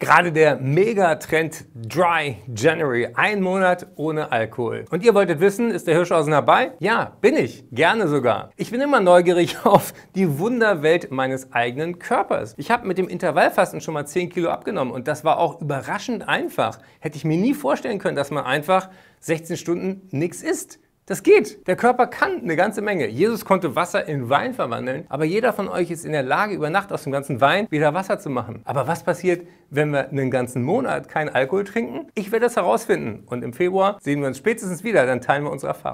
Gerade der Megatrend Dry January, ein Monat ohne Alkohol. Und ihr wolltet wissen, ist der Hirschhausen dabei? Ja, bin ich. Gerne sogar. Ich bin immer neugierig auf die Wunderwelt meines eigenen Körpers. Ich habe mit dem Intervallfasten schon mal 10 Kilo abgenommen und das war auch überraschend einfach. Hätte ich mir nie vorstellen können, dass man einfach 16 Stunden nichts isst. Das geht. Der Körper kann eine ganze Menge. Jesus konnte Wasser in Wein verwandeln, aber jeder von euch ist in der Lage, über Nacht aus dem ganzen Wein wieder Wasser zu machen. Aber was passiert, wenn wir einen ganzen Monat keinen Alkohol trinken? Ich werde das herausfinden und im Februar sehen wir uns spätestens wieder, dann teilen wir unsere Erfahrung.